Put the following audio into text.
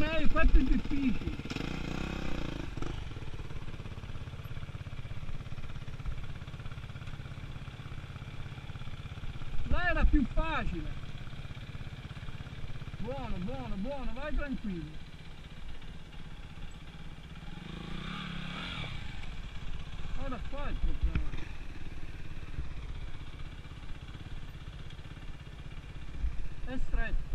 non meglio, fatto è più difficile. Là era più facile. Buono, buono, buono, vai tranquillo. Ora qua il problema. È stretto.